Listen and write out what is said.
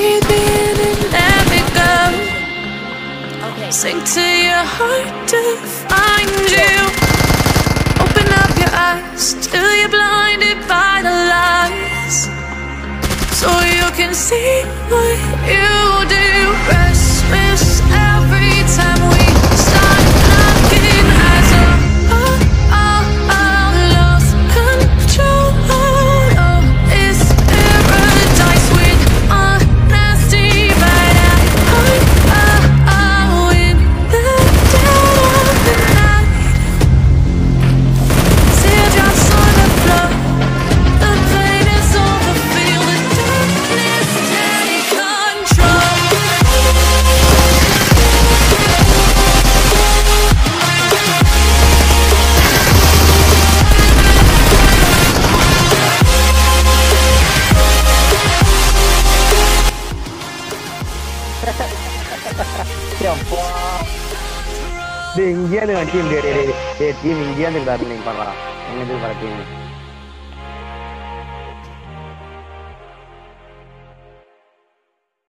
breathe me in and let me go. Okay. Sink to your heart to find you. Open up your eyes till you're blinded by the lies, so you can see what you did. எப்பா டேய் இங்கேயே இருக்கான் team டேய் டேய் டேய் team இங்கேயே இருக்கான் நீங்க பண்றான் எங்க இருந்து வர டீம்